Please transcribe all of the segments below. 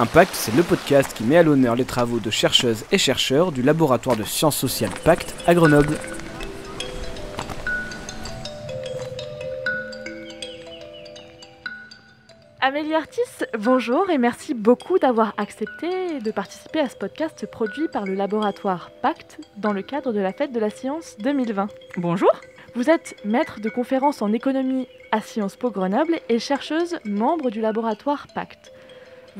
Impact, c'est le podcast qui met à l'honneur les travaux de chercheuses et chercheurs du laboratoire de sciences sociales Pacte à Grenoble. Amélie Artis, bonjour et merci beaucoup d'avoir accepté de participer à ce podcast produit par le laboratoire Pacte dans le cadre de la Fête de la Science 2020. Bonjour. Vous êtes maître de conférences en économie à Sciences Po Grenoble et chercheuse membre du laboratoire Pacte.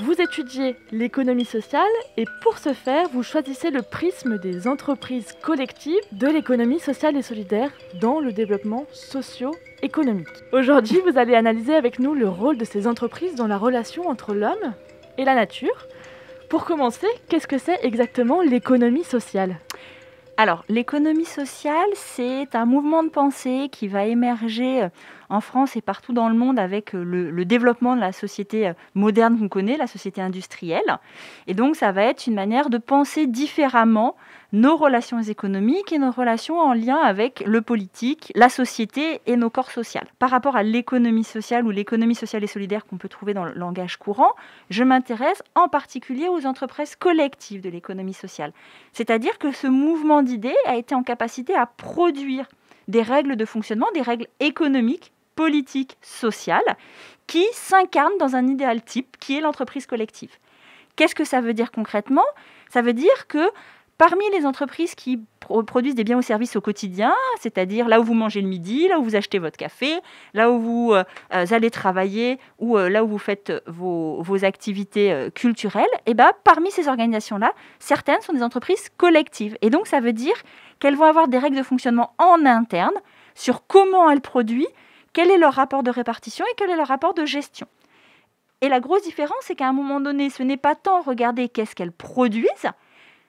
Vous étudiez l'économie sociale et pour ce faire, vous choisissez le prisme des entreprises collectives de l'économie sociale et solidaire dans le développement socio-économique. Aujourd'hui, vous allez analyser avec nous le rôle de ces entreprises dans la relation entre l'homme et la nature. Pour commencer, qu'est-ce que c'est exactement l'économie sociale? Alors, l'économie sociale, c'est un mouvement de pensée qui va émerger euh, en France et partout dans le monde avec euh, le, développement de la société euh, moderne qu'on connaît, la société industrielle. Et donc, ça va être une manière de penser différemment nos relations économiques et nos relations en lien avec le politique, la société et nos corps sociaux. Par rapport à l'économie sociale ou l'économie sociale et solidaire qu'on peut trouver dans le langage courant, je m'intéresse en particulier aux entreprises collectives de l'économie sociale. C'est-à-dire que ce mouvement d'idées a été en capacité à produire des règles de fonctionnement, des règles économiques, politiques, sociales, qui s'incarnent dans un idéal type qui est l'entreprise collective. Qu'est-ce que ça veut dire concrètement? Ça veut dire que Parmi les entreprises qui produisent des biens ou services au quotidien, c'est-à-dire là où vous mangez le midi, là où vous achetez votre café, là où vous euh, allez travailler ou euh, là où vous faites vos, activités euh, culturelles, et eh ben, parmi ces organisations-là, certaines sont des entreprises collectives. Et donc ça veut dire qu'elles vont avoir des règles de fonctionnement en interne sur comment elles produisent, quel est leur rapport de répartition et quel est leur rapport de gestion. Et la grosse différence, c'est qu'à un moment donné, ce n'est pas tant regarder qu'est-ce qu'elles produisent,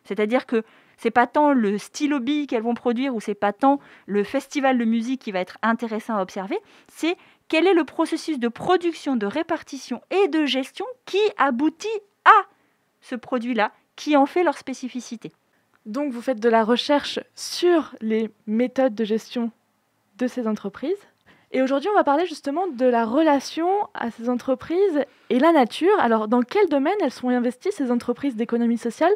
c'est-à-dire que c'est pas tant le stylo bille qu'elles vont produire ou c'est pas tant le festival de musique qui va être intéressant à observer, c'est quel est le processus de production, de répartition et de gestion qui aboutit à ce produit-là, qui en fait leur spécificité. Donc vous faites de la recherche sur les méthodes de gestion de ces entreprises. Et aujourd'hui, on va parler justement de la relation à ces entreprises et la nature. Alors, dans quel domaine elles sont investies, ces entreprises d'économie sociale?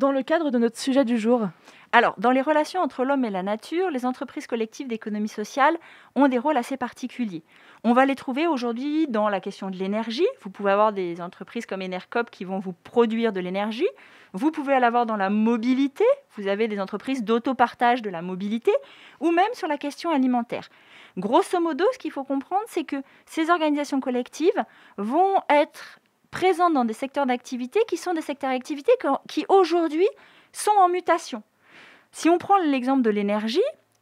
Dans le cadre de notre sujet du jour alors, dans les relations entre l'homme et la nature, les entreprises collectives d'économie sociale ont des rôles assez particuliers. On va les trouver aujourd'hui dans la question de l'énergie. Vous pouvez avoir des entreprises comme Enercop qui vont vous produire de l'énergie. Vous pouvez l'avoir dans la mobilité. Vous avez des entreprises d'autopartage de la mobilité ou même sur la question alimentaire. Grosso modo, ce qu'il faut comprendre, c'est que ces organisations collectives vont être présentes dans des secteurs d'activité qui sont des secteurs d'activité qui aujourd'hui sont en mutation. Si on prend l'exemple de l'énergie,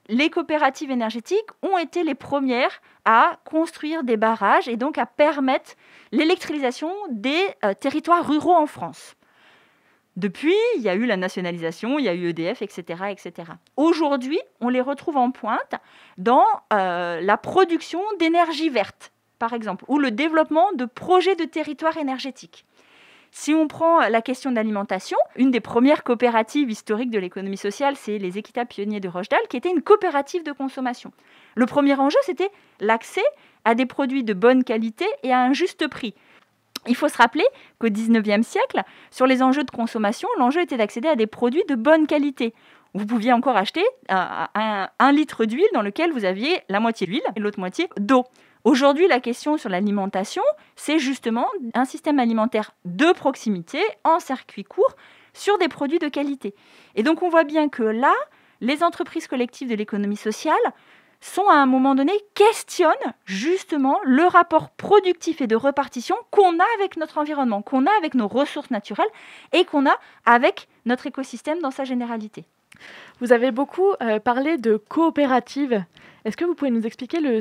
les coopératives énergétiques ont été les premières à construire des barrages et donc à permettre l'électrification des euh, territoires ruraux en France. Depuis, il y a eu la nationalisation, il y a eu EDF, etc. etc. Aujourd'hui, on les retrouve en pointe dans euh, la production d'énergie verte par exemple, ou le développement de projets de territoire énergétique. Si on prend la question de l'alimentation, une des premières coopératives historiques de l'économie sociale, c'est les Équitables Pionniers de Rochdale, qui était une coopérative de consommation. Le premier enjeu, c'était l'accès à des produits de bonne qualité et à un juste prix. Il faut se rappeler qu'au XIXe siècle, sur les enjeux de consommation, l'enjeu était d'accéder à des produits de bonne qualité. Vous pouviez encore acheter un, un litre d'huile dans lequel vous aviez la moitié d'huile et l'autre moitié d'eau. Aujourd'hui, la question sur l'alimentation, c'est justement un système alimentaire de proximité, en circuit court, sur des produits de qualité. Et donc on voit bien que là, les entreprises collectives de l'économie sociale sont à un moment donné questionnent justement le rapport productif et de répartition qu'on a avec notre environnement, qu'on a avec nos ressources naturelles et qu'on a avec notre écosystème dans sa généralité. Vous avez beaucoup euh, parlé de coopératives. Est-ce que vous pouvez nous expliquer le,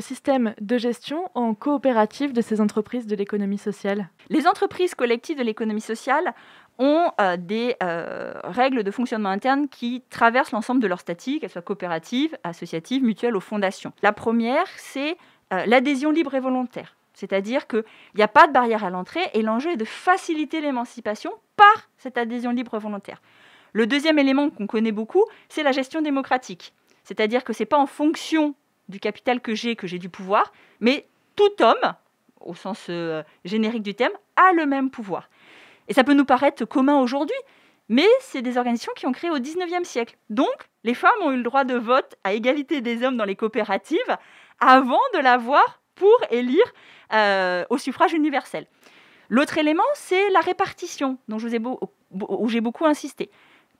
système de gestion en coopérative de ces entreprises de l'économie sociale? Les entreprises collectives de l'économie sociale ont euh, des euh, règles de fonctionnement interne qui traversent l'ensemble de leur statut, qu'elles soient coopératives, associatives, mutuelles ou fondations. La première, c'est l'adhésion libre et volontaire. C'est-à-dire qu'il n'y a pas de barrière à l'entrée et l'enjeu est de faciliter l'émancipation par cette adhésion libre et volontaire. Le deuxième élément qu'on connaît beaucoup, c'est la gestion démocratique. C'est-à-dire que ce n'est pas en fonction du capital que j'ai que j'ai du pouvoir, mais tout homme, au sens euh, générique du terme, a le même pouvoir. Et ça peut nous paraître commun aujourd'hui, mais c'est des organisations qui ont créé au 19e siècle. Donc, les femmes ont eu le droit de vote à égalité des hommes dans les coopératives avant de l'avoir pour élire euh, au suffrage universel. L'autre élément, c'est la répartition, dont j'ai beaucoup insisté.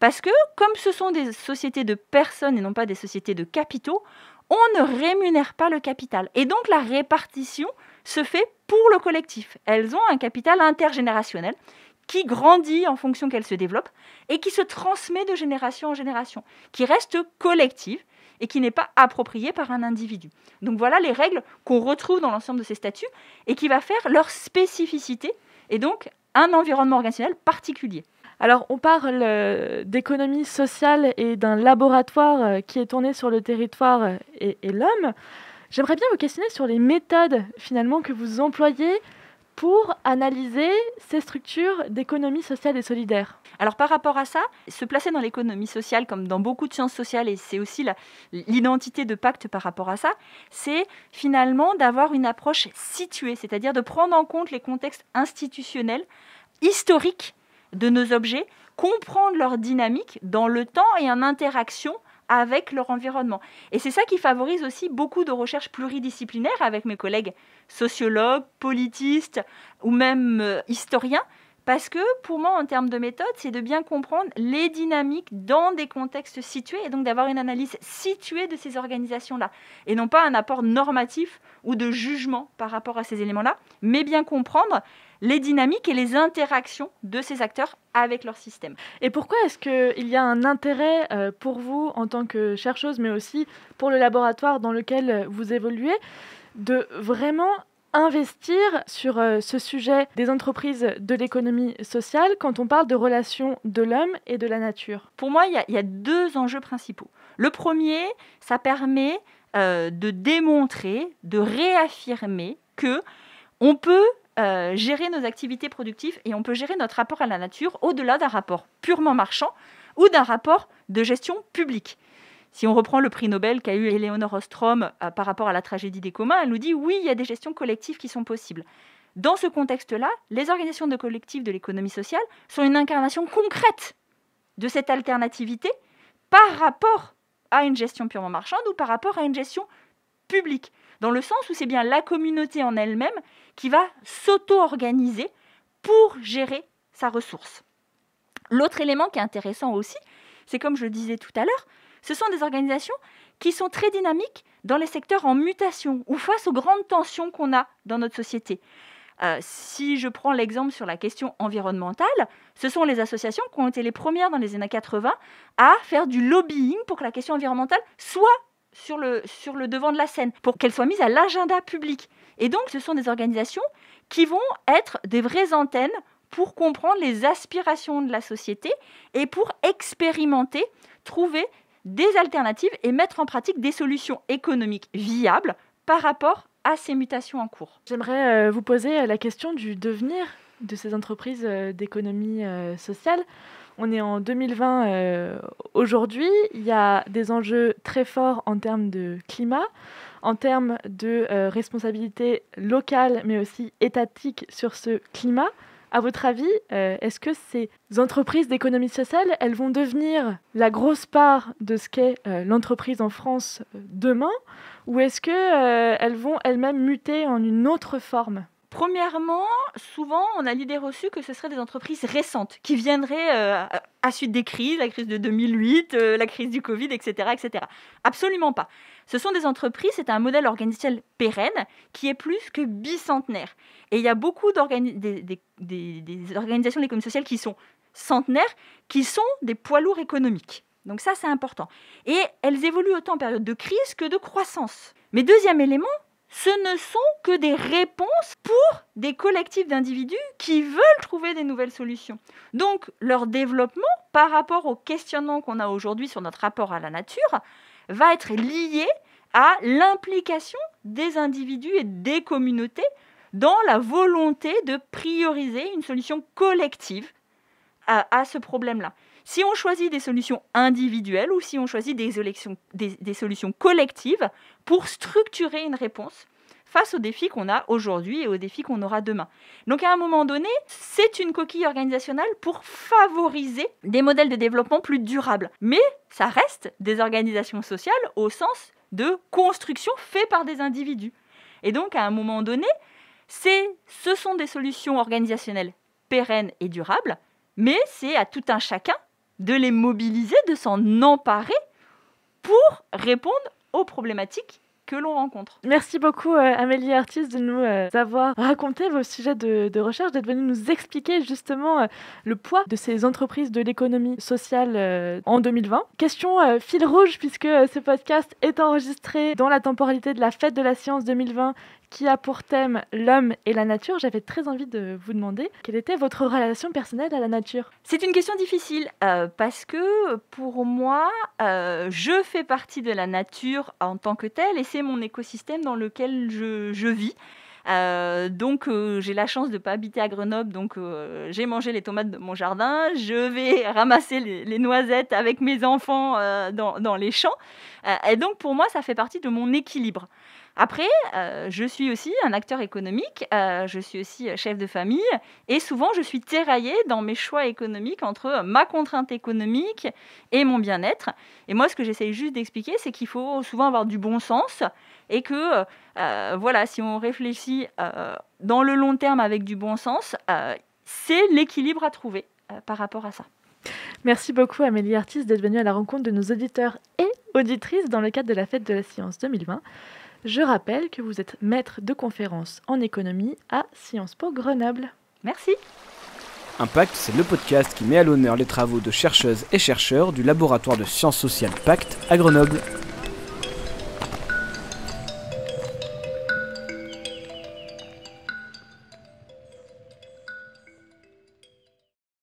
Parce que, comme ce sont des sociétés de personnes et non pas des sociétés de capitaux, on ne rémunère pas le capital. Et donc la répartition se fait pour le collectif. Elles ont un capital intergénérationnel qui grandit en fonction qu'elles se développent et qui se transmet de génération en génération, qui reste collective et qui n'est pas appropriée par un individu. Donc voilà les règles qu'on retrouve dans l'ensemble de ces statuts et qui va faire leur spécificité et donc un environnement organisationnel particulier. Alors, on parle euh, d'économie sociale et d'un laboratoire euh, qui est tourné sur le territoire euh, et, et l'homme. J'aimerais bien vous questionner sur les méthodes finalement que vous employez pour analyser ces structures d'économie sociale et solidaire. Alors par rapport à ça, se placer dans l'économie sociale, comme dans beaucoup de sciences sociales, et c'est aussi l'identité de pacte par rapport à ça, c'est finalement d'avoir une approche située, c'est-à-dire de prendre en compte les contextes institutionnels, historiques de nos objets, comprendre leur dynamique dans le temps et en interaction avec leur environnement. Et c'est ça qui favorise aussi beaucoup de recherches pluridisciplinaires avec mes collègues sociologues, politistes ou même euh, historiens, parce que pour moi, en termes de méthode, c'est de bien comprendre les dynamiques dans des contextes situés et donc d'avoir une analyse située de ces organisations-là. Et non pas un apport normatif ou de jugement par rapport à ces éléments-là, mais bien comprendre les dynamiques et les interactions de ces acteurs avec leur système. Et pourquoi est-ce qu'il y a un intérêt euh, pour vous en tant que chercheuse, mais aussi pour le laboratoire dans lequel vous évoluez, de vraiment investir sur euh, ce sujet des entreprises de l'économie sociale quand on parle de relations de l'homme et de la nature? Pour moi, il y, a deux enjeux principaux. Le premier, ça permet euh, de démontrer, de réaffirmer que on peut euh, gérer nos activités productives et on peut gérer notre rapport à la nature au-delà d'un rapport purement marchand ou d'un rapport de gestion publique. Si on reprend le prix Nobel qu'a eu Eleonore Ostrom euh, par rapport à la tragédie des communs, elle nous dit oui, il y a des gestions collectives qui sont possibles. Dans ce contexte-là, les organisations de collectifs de l'économie sociale sont une incarnation concrète de cette alternativité par rapport à une gestion purement marchande ou par rapport à une gestion publique, dans le sens où c'est bien la communauté en elle-même qui va s'auto-organiser pour gérer sa ressource. L'autre élément qui est intéressant aussi, c'est comme je le disais tout à l'heure, ce sont des organisations qui sont très dynamiques dans les secteurs en mutation ou face aux grandes tensions qu'on a dans notre société. Euh, si je prends l'exemple sur la question environnementale, ce sont les associations qui ont été les premières dans les années 80 à faire du lobbying pour que la question environnementale soit sur le, sur le devant de la scène, pour qu'elle soit mise à l'agenda public. Et donc, ce sont des organisations qui vont être des vraies antennes pour comprendre les aspirations de la société et pour expérimenter, trouver des alternatives et mettre en pratique des solutions économiques viables par rapport à ces mutations en cours. J'aimerais euh, vous poser euh, la question du devenir de ces entreprises euh, d'économie sociale. On est en 2020 aujourd'hui, il y a des enjeux très forts en termes de climat, en termes de euh, responsabilité locale, mais aussi étatique sur ce climat. À votre avis, euh, est-ce que ces entreprises d'économie sociale, elles vont devenir la grosse part de ce qu'est euh, l'entreprise en France demain, ou est-ce qu'elles vont elles-mêmes muter en une autre forme? Premièrement, souvent, on a l'idée reçue que ce seraient des entreprises récentes qui viendraient euh, à suite des crises, la crise de 2008, euh, la crise du Covid, etc., etc. Absolument pas. Ce sont des entreprises, c'est un modèle organisationnel pérenne qui est plus que bicentenaire. Et il y a beaucoup d'organisations de l'économie sociale qui sont centenaires, qui sont des poids lourds économiques. Donc ça, c'est important. Et elles évoluent autant en période de crise que de croissance. Mais deuxième élément, ce ne sont que des réponses pour des collectifs d'individus qui veulent trouver des nouvelles solutions. Donc leur développement par rapport au questionnement qu'on a aujourd'hui sur notre rapport à la nature va être lié à l'implication des individus et des communautés dans la volonté de prioriser une solution collective à, ce problème-là. Si on choisit des solutions individuelles ou si on choisit des, des, solutions collectives pour structurer une réponse, face aux défis qu'on a aujourd'hui et aux défis qu'on aura demain. Donc à un moment donné, c'est une coquille organisationnelle pour favoriser des modèles de développement plus durables. Mais ça reste des organisations sociales au sens de construction fait par des individus. Et donc à un moment donné, ce sont des solutions organisationnelles pérennes et durables, mais c'est à tout un chacun de les mobiliser, de s'en emparer pour répondre aux problématiques que l'on rencontre. Merci beaucoup euh, Amélie Artis de nous euh, avoir raconté vos sujets de, recherche, d'être venue nous expliquer justement euh, le poids de ces entreprises de l'économie sociale en 2020. Question fil rouge puisque ce podcast est enregistré dans la temporalité de la fête de la science 2020 qui a pour thème l'homme et la nature, j'avais très envie de vous demander quelle était votre relation personnelle à la nature. C'est une question difficile euh, parce que pour moi, euh, je fais partie de la nature en tant que telle et c'est mon écosystème dans lequel je, vis. Euh, donc j'ai la chance de ne pas habiter à Grenoble, donc j'ai mangé les tomates de mon jardin, je vais ramasser les, noisettes avec mes enfants dans, dans, les champs. et donc pour moi ça fait partie de mon équilibre. Après, euh, je suis aussi un acteur économique, euh, je suis aussi chef de famille, et souvent je suis tiraillée dans mes choix économiques entre ma contrainte économique et mon bien-être. Et moi, ce que j'essaye juste d'expliquer, c'est qu'il faut souvent avoir du bon sens, et que, euh, voilà, si on réfléchit dans le long terme avec du bon sens, c'est l'équilibre à trouver par rapport à ça. Merci beaucoup Amélie Artis d'être venue à la rencontre de nos auditeurs et auditrices dans le cadre de la Fête de la Science 2020. Je rappelle que vous êtes maître de conférence en économie à Sciences Po Grenoble. Merci. Impact, c'est le podcast qui met à l'honneur les travaux de chercheuses et chercheurs du laboratoire de sciences sociales Pacte à Grenoble.